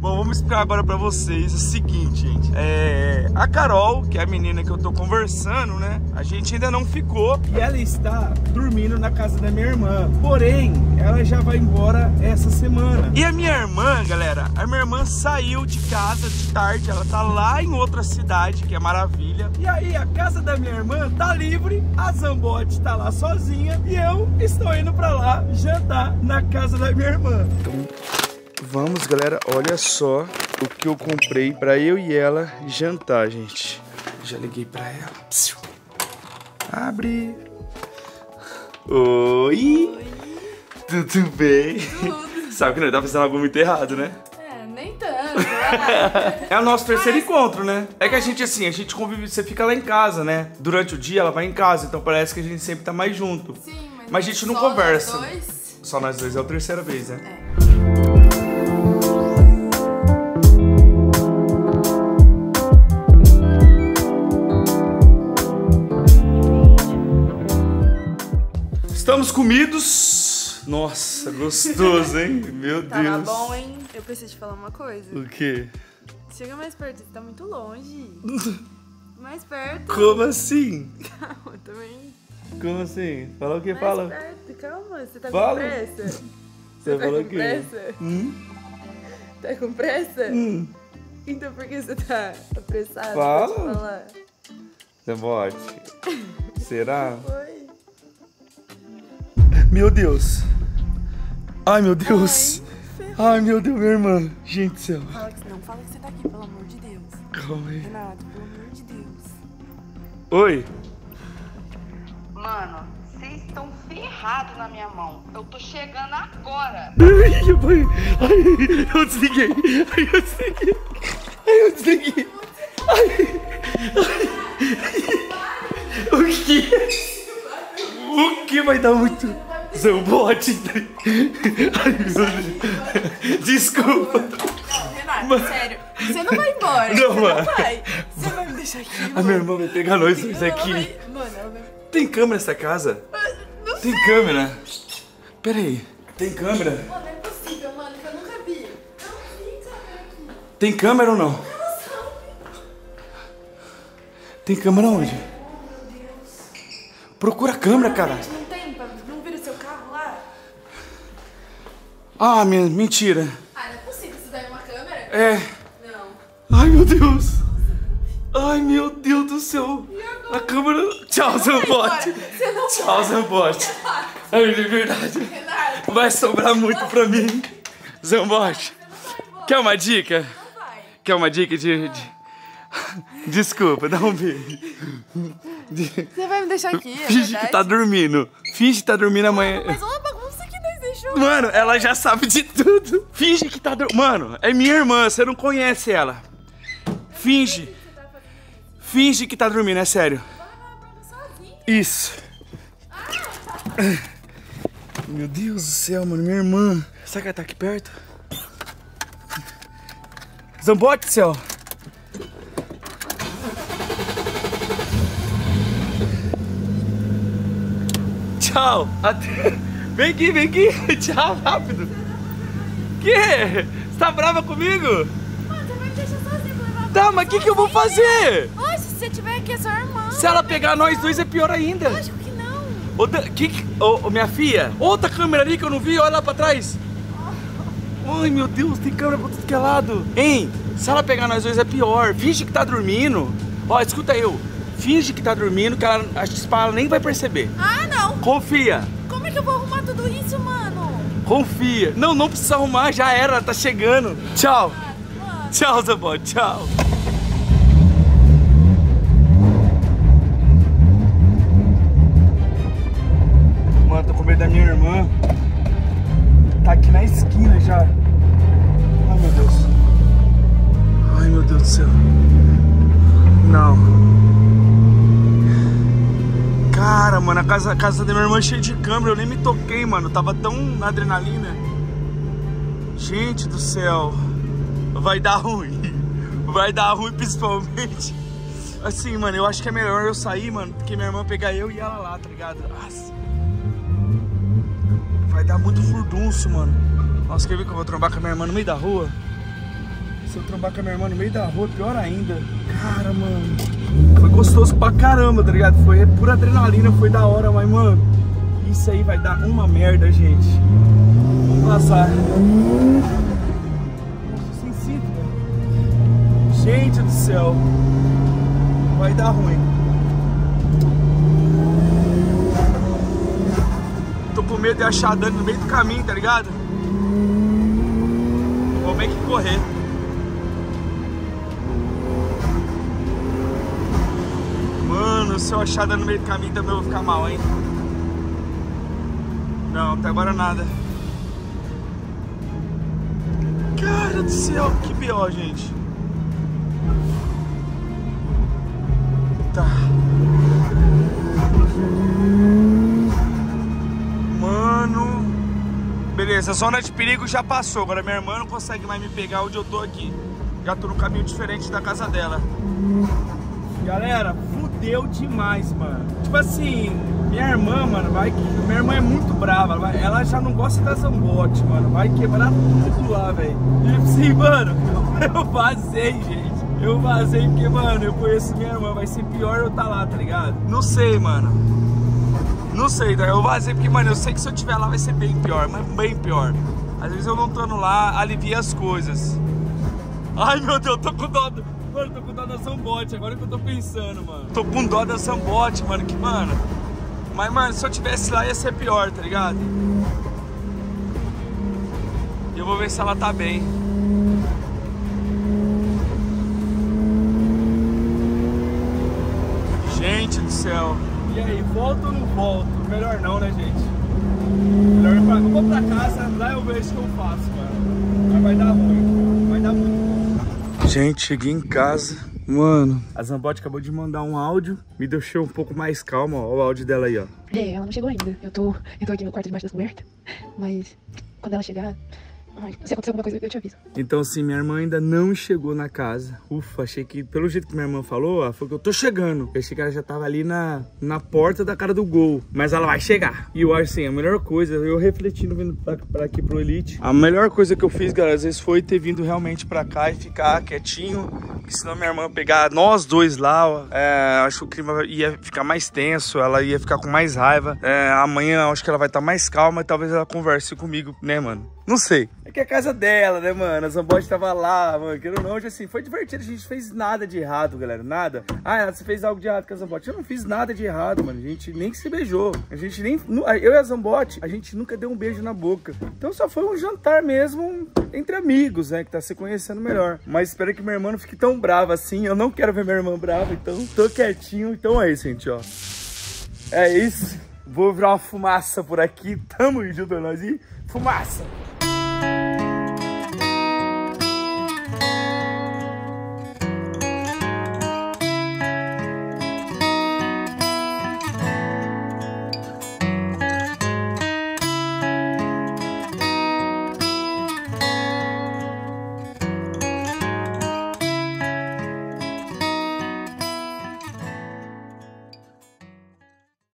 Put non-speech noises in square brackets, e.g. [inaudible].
Bom, vamos explicar agora pra vocês o seguinte, gente. É, a Carol, que é a menina que eu tô conversando, né? A gente ainda não ficou e ela está dormindo na casa da minha irmã. Porém, ela já vai embora essa semana. E a minha irmã, galera, a minha irmã saiu de casa de tarde, ela tá lá em outra cidade, que é Maravilha. E aí, a casa da minha irmã tá livre, a Zambote tá lá sozinha e eu estou indo pra lá jantar na casa da minha irmã. Então, Vamos, galera, olha só o que eu comprei pra eu e ela jantar, gente. Já liguei pra ela. Psiu. Abre. Oi. Oi. Tudo bem? Tudo. Sabe que não tá fazendo algo muito errado, né? É, nem tanto. Né? [laughs] é o nosso terceiro Mas... encontro, né? É que a gente, assim, a gente convive, você fica lá em casa, né? Durante o dia ela vai em casa, então parece que a gente sempre tá mais junto. Sim, mas, mas a gente não conversa. Nós dois? Só nós dois, é a terceira vez, né? É. Estamos comidos. Nossa, gostoso, hein? [laughs] Meu tá Deus. Tá bom, hein? Eu preciso te falar uma coisa. O quê? Chega mais perto, você tá muito longe. [laughs] mais perto. Como assim? Calma, também. Como assim? Fala o que? Mais Fala. perto, calma. Você tá Fala. com pressa? Você, você tá com pressa? Hum? Tá com pressa? Hum. Então por que você tá apressado? Fala. Pode falar. Demote. [laughs] Será? Foi. Meu Deus. Ai, meu Deus. Ai, Ai, meu Deus, minha irmã. Gente do céu. Fala que, não fala que você tá aqui, pelo amor de Deus. Calma aí. Renato, pelo amor de Deus. Oi. Mano, vocês estão ferrados na minha mão. Eu tô chegando agora. [laughs] Ai, mãe. Ai, eu desliguei. Ai, eu desliguei. Ai, eu desliguei. Ai. Ai. O que? O que vai dar muito... Zambote. Desculpa. Não, Renato, mano. sério. Você não vai embora. Não, você mano. não vai. Você vai me deixar aqui. Mano. A minha irmã vai pegar nós dois aqui. Vai... Mano, ela vai... Tem câmera nessa casa? Não Tem câmera? Pera aí. Tem câmera? Mano, é possível, mano, eu nunca vi. Eu não vi câmera aqui. Tem câmera ou não? Não sabe. Tem câmera onde? Oh, meu Deus. Procura a câmera, cara. Ah, minha, mentira. Ah, não é possível. Você tá em uma câmera? É. Não. Ai, meu Deus. Ai, meu Deus do céu. A câmera... Tchau, Zambote. Tchau, Zambote. Ai, de verdade. Renato. Vai sobrar muito pra mim. Zambote. Quer uma dica? Não vai. Quer uma dica de... de... Desculpa, dá um beijo. Você vai me deixar aqui, é Finge que tá dormindo. Finge que tá dormindo amanhã. Mas olha Mano, ela já sabe de tudo. Finge que tá dormindo. Mano, é minha irmã, você não conhece ela. Finge. Finge que tá dormindo, é sério. Isso. Meu Deus do céu, mano, minha irmã. Será que ela tá aqui perto? Zambote, céu. Tchau. Até... Vem aqui, vem aqui. [laughs] Tchau, rápido. Que? Você tá brava comigo? Mano, você vai me deixar sozinho pra levar Tá, mas o que, que eu vou fazer? Ai, se você tiver aqui é sua irmã. Se ela pegar nós dois é pior ainda. Lógico que não. Ô, da- que, que, ô, minha filha, outra câmera ali que eu não vi, olha lá pra trás. Ai, meu Deus, tem câmera pra tudo que é lado. Hein, se ela pegar nós dois é pior. Finge que tá dormindo. Ó, escuta eu. Finge que tá dormindo, que ela, a ela nem vai perceber. Ah, não. Confia, que eu vou arrumar tudo isso, mano? confia. Não, não precisa arrumar, já era, tá chegando. Tchau. Mano. Tchau, Zabó, tchau. Mano, a casa, a casa da minha irmã é cheia de câmera. Eu nem me toquei, mano. Tava tão na adrenalina. Gente do céu. Vai dar ruim. [laughs] Vai dar ruim principalmente. Assim, mano, eu acho que é melhor eu sair, mano, porque minha irmã pegar eu e ela lá, tá ligado? Nossa. Vai dar muito furdunço, mano. Nossa, quer ver que eu vou trombar com a minha irmã no meio da rua? Se eu trombar com a minha irmã no meio da rua, pior ainda. Cara, mano. Foi gostoso pra caramba, tá ligado? Foi pura adrenalina, foi da hora, mas, mano, isso aí vai dar uma merda, gente. Vamos passar. Sem cinto. Gente do céu. Vai dar ruim. Tô com medo de achar dano no meio do caminho, tá ligado? Vou meio que correr. Mano, se eu achar no meio do caminho também eu vou ficar mal, hein? Não, até agora nada. Cara do céu, que pior, gente. Tá. Mano. Beleza, a zona de perigo já passou. Agora minha irmã não consegue mais me pegar onde eu tô aqui. Já tô no caminho diferente da casa dela. Galera, fudeu demais, mano. Tipo assim, minha irmã, mano, vai. Minha irmã é muito brava. Ela, já não gosta da zambote, mano. Vai quebrar tudo lá, velho. Tipo assim, [laughs] mano, eu vazei, gente. Eu vazei porque, mano, eu conheço minha irmã. Vai ser pior eu tá lá, tá ligado? Não sei, mano. Não sei, tá? eu vazei porque, mano, eu sei que se eu tiver lá vai ser bem pior, mas bem pior. Às vezes eu não estando lá, alivia as coisas. Ai, meu Deus, eu tô com dó. Mano, tô com dó da Sambote, agora que eu tô pensando, mano. Tô com dó da Sambote, mano, que, mano. Mas, mano, se eu tivesse lá ia ser pior, tá ligado? E eu vou ver se ela tá bem. Gente do céu. E aí, volto ou não volto? Melhor não, né, gente? Melhor. Eu vou pra casa, lá eu vejo o que eu faço, mano. Mas vai dar ruim. Vai dar muito. Gente, cheguei em casa. Mano, a Zambote acabou de mandar um áudio. Me deixou um pouco mais calma, ó. O áudio dela aí, ó. É, ela não chegou ainda. Eu tô, eu tô aqui no quarto debaixo das cobertas. Mas quando ela chegar, ai, se acontecer alguma coisa, eu te aviso. Então, assim, minha irmã ainda não chegou na casa. Ufa, achei que, pelo jeito que minha irmã falou, ela falou que eu tô chegando. Eu achei que ela já tava ali na, na porta da cara do gol. Mas ela vai chegar. E eu acho assim, a melhor coisa, eu refletindo vindo pra, pra aqui pro Elite, a melhor coisa que eu fiz, galera, às vezes foi ter vindo realmente pra cá e ficar quietinho. Que senão minha irmã pegar nós dois lá, é, acho que o clima ia ficar mais tenso, ela ia ficar com mais raiva. É, amanhã acho que ela vai estar mais calma e talvez ela converse comigo, né, mano? Não sei. É que é a casa dela, né, mano? A Zambote tava lá, mano. Querendo ou não, hoje assim, foi divertido. A gente fez nada de errado, galera. Nada. Ah, você fez algo de errado com a Zambote. Eu não fiz nada de errado, mano. A gente nem se beijou. A gente nem. Eu e a Zambote, a gente nunca deu um beijo na boca. Então só foi um jantar mesmo entre amigos, né? Que tá se conhecendo melhor. Mas espero que minha irmã não fique tão brava assim. Eu não quero ver minha irmã brava, então tô quietinho. Então é isso, gente, ó. É isso. Vou virar uma fumaça por aqui. Tamo junto, nós e fumaça.